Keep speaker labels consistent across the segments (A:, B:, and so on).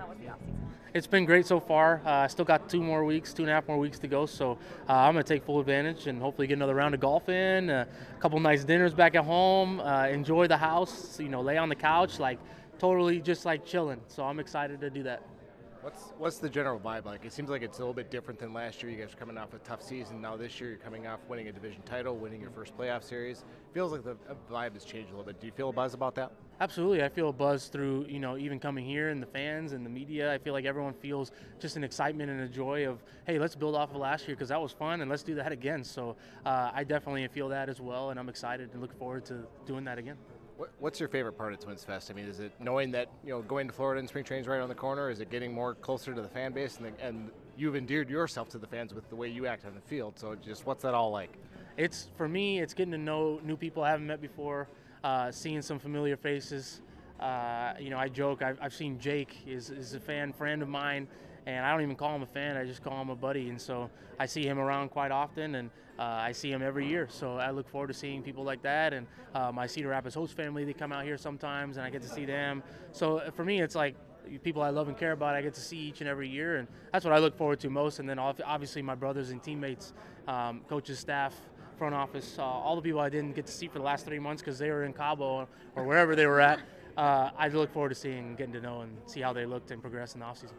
A: How was the offseason?
B: It's been great so far. I uh, still got two more weeks, two and a half more weeks to go. So uh, I'm going to take full advantage and hopefully get another round of golf in, uh, a couple nice dinners back at home, uh, enjoy the house, you know, lay on the couch, like totally just like chilling. So I'm excited to do that.
C: What's what's the general vibe like? It seems like it's a little bit different than last year. You guys are coming off a tough season. Now this year you're coming off winning a division title, winning your first playoff series. Feels like the vibe has changed a little bit. Do you feel a buzz about that?
B: Absolutely, I feel a buzz through you know even coming here and the fans and the media. I feel like everyone feels just an excitement and a joy of hey, let's build off of last year because that was fun and let's do that again. So uh, I definitely feel that as well, and I'm excited and look forward to doing that again.
C: What's your favorite part of Twins Fest? I mean, is it knowing that you know going to Florida and spring training's right on the corner? Is it getting more closer to the fan base, and, the, and you've endeared yourself to the fans with the way you act on the field? So, just what's that all like?
B: It's for me. It's getting to know new people I haven't met before, uh, seeing some familiar faces. Uh, you know, I joke. I've, I've seen Jake is, is a fan friend of mine and I don't even call him a fan. I just call him a buddy. And so I see him around quite often, and uh, I see him every year. So I look forward to seeing people like that. And uh, my Cedar Rapids host family, they come out here sometimes, and I get to see them. So uh, for me, it's like people I love and care about. I get to see each and every year, and that's what I look forward to most. And then obviously my brothers and teammates, um, coaches, staff. Front office, uh, all the people I didn't get to see for the last three months because they were in Cabo or wherever they were at. Uh, I look forward to seeing, getting to know, and see how they looked and progress in the offseason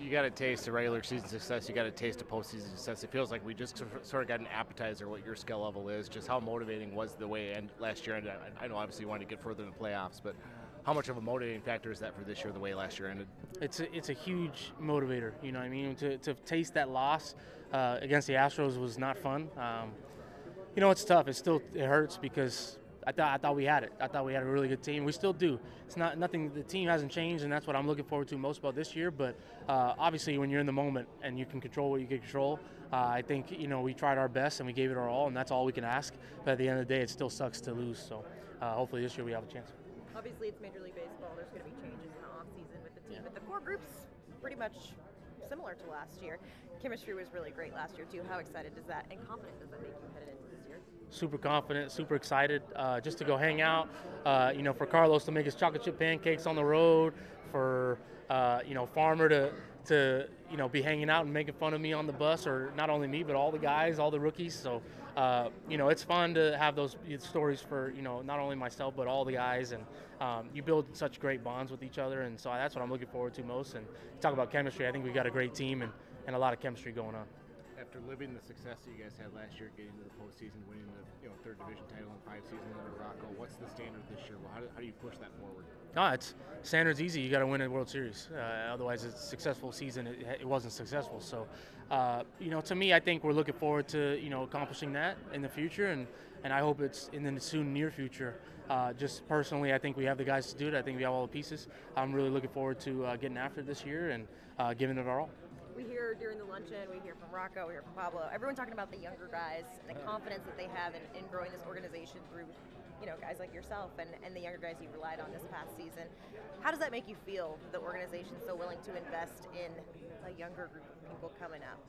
C: you got to taste of regular season success. You got to taste of postseason success. It feels like we just sort of got an appetizer what your skill level is. Just how motivating was the way and last year ended. I know obviously you wanted to get further in the playoffs, but how much of a motivating factor is that for this year, the way last year ended?
B: It's a, it's a huge motivator. You know, what I mean, to, to taste that loss uh, against the Astros was not fun. Um, you know, it's tough. It still it hurts because I thought I thought we had it. I thought we had a really good team. We still do. It's not nothing. The team hasn't changed, and that's what I'm looking forward to most about this year. But uh, obviously, when you're in the moment and you can control what you can control, uh, I think you know we tried our best and we gave it our all, and that's all we can ask. But at the end of the day, it still sucks to lose. So uh, hopefully this year we have a chance.
A: Obviously, it's Major League Baseball. There's going to be changes in the offseason with the team, but the core group's pretty much similar to last year. Chemistry was really great last year too. How excited does that and confident does that make you headed into this year?
B: Super confident, super excited, uh, just to go hang out. Uh, you know, for Carlos to make his chocolate chip pancakes on the road, for uh, you know Farmer to to you know be hanging out and making fun of me on the bus, or not only me but all the guys, all the rookies. So uh, you know it's fun to have those stories for you know not only myself but all the guys, and um, you build such great bonds with each other, and so that's what I'm looking forward to most. And talk about chemistry, I think we've got a great team and, and a lot of chemistry going on
C: after living the success that you guys had last year, getting to the postseason, winning the you know third division title in five seasons under Rocco, what's the standard this year? How do, how do you push that forward?
B: No, it's standard's easy. You got to win a World Series. Uh, otherwise, it's a successful season. It, it wasn't successful. So, uh, you know, to me, I think we're looking forward to you know accomplishing that in the future, and and I hope it's in the soon near future. Uh, just personally, I think we have the guys to do it. I think we have all the pieces. I'm really looking forward to uh, getting after this year and uh, giving it our all
A: we hear during the luncheon, we hear from Rocco, we hear from Pablo, everyone talking about the younger guys and the confidence that they have in, in growing this organization through, you know, guys like yourself and, and the younger guys you relied on this past season. How does that make you feel, the organization so willing to invest in a younger group of people coming up?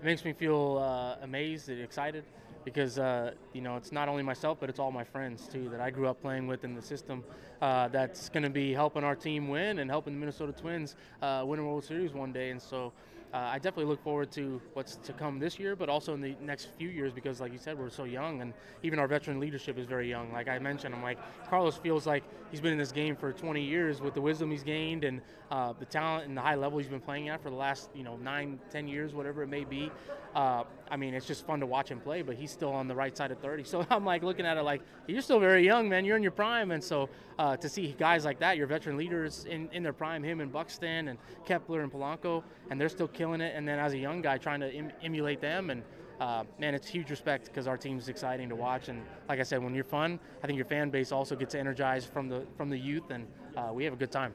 B: It makes me feel uh, amazed and excited because uh, you know it's not only myself but it's all my friends too that I grew up playing with in the system uh, that's going to be helping our team win and helping the Minnesota Twins uh, win a World Series one day and so uh, I definitely look forward to what's to come this year, but also in the next few years because, like you said, we're so young, and even our veteran leadership is very young. Like I mentioned, I'm like Carlos feels like he's been in this game for 20 years with the wisdom he's gained and uh, the talent and the high level he's been playing at for the last you know nine ten years, whatever it may be. Uh, I mean, it's just fun to watch him play, but he's still on the right side of 30. So I'm like looking at it like you're still very young, man. You're in your prime, and so uh, to see guys like that, your veteran leaders in, in their prime, him and Buxton and Kepler and Polanco, and they're still killing it. And then as a young guy, trying to em- emulate them and uh, man, it's huge respect because our team's exciting to watch. And like I said, when you're fun, I think your fan base also gets energized from the from the youth, and uh, we have a good time.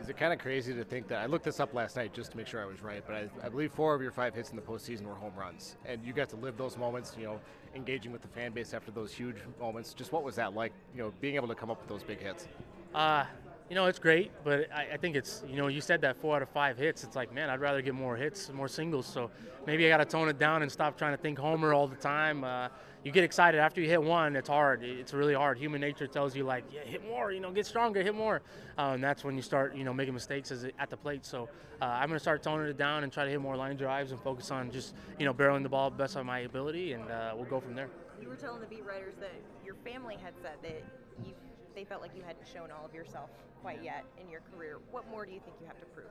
C: Is it kind of crazy to think that I looked this up last night just to make sure I was right, but I, I, believe four of your five hits in the postseason were home runs, and you got to live those moments. You know, engaging with the fan base after those huge moments. Just what was that like? You know, being able to come up with those big hits.
B: Uh, you know, it's great, but I, I, think it's, you know, you said that four out of five hits. It's like, man, I'd rather get more hits, more singles. So maybe I got to tone it down and stop trying to think homer all the time. Uh, you get excited after you hit one. It's hard. It's really hard. Human nature tells you like, yeah, hit more. You know, get stronger, hit more. Uh, and that's when you start, you know, making mistakes at the plate. So uh, I'm gonna start toning it down and try to hit more line drives and focus on just, you know, barreling the ball best of my ability, and uh, we'll go from there.
A: You were telling the beat writers that your family had said that you they felt like you hadn't shown all of yourself quite yet in your career. What more do you think you have to prove?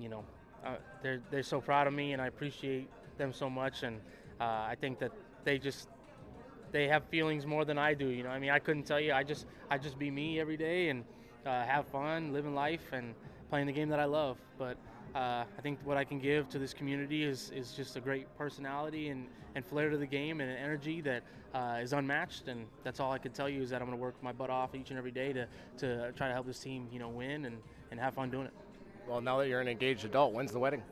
B: You know, uh, they're they're so proud of me, and I appreciate them so much. And uh, I think that they just they have feelings more than I do. You know, I mean, I couldn't tell you. I just I just be me every day and uh, have fun, living life, and playing the game that I love. But uh, I think what I can give to this community is, is just a great personality and, and flair to the game and an energy that uh, is unmatched. And that's all I can tell you is that I'm going to work my butt off each and every day to, to try to help this team, you know, win and, and have fun doing it.
C: Well, now that you're an engaged adult, when's the wedding?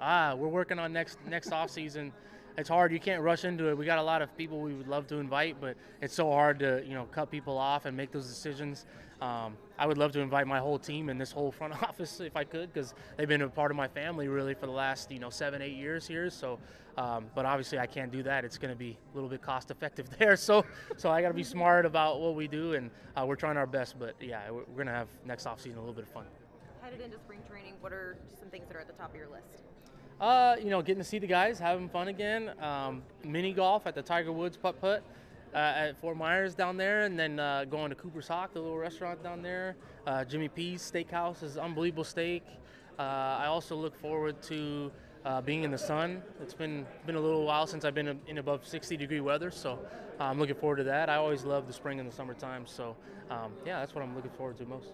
B: Ah, we're working on next next off season. It's hard. You can't rush into it. We got a lot of people we would love to invite, but it's so hard to you know cut people off and make those decisions. Um, I would love to invite my whole team and this whole front office if I could, because they've been a part of my family really for the last you know seven, eight years here. So, um, but obviously I can't do that. It's going to be a little bit cost effective there. So, so I got to be smart about what we do, and uh, we're trying our best. But yeah, we're, we're going to have next off season a little bit of fun.
A: Headed into spring training, what are some things that are at the top of your list?
B: Uh, you know, getting to see the guys, having fun again. Um, mini golf at the Tiger Woods putt putt uh, at Fort Myers down there, and then uh, going to Cooper's Hawk, the little restaurant down there. Uh, Jimmy P's Steakhouse is unbelievable steak. Uh, I also look forward to uh, being in the sun. It's been been a little while since I've been in above 60 degree weather, so I'm looking forward to that. I always love the spring and the summertime, so um, yeah, that's what I'm looking forward to most.